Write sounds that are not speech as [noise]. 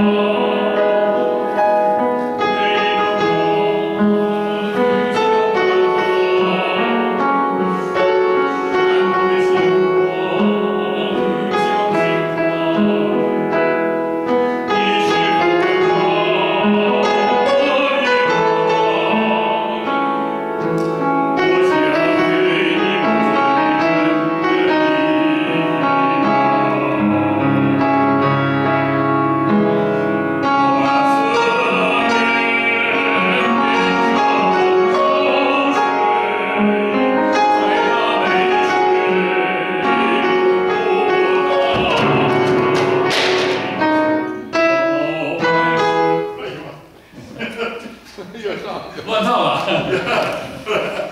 Música [laughs] 乱套了。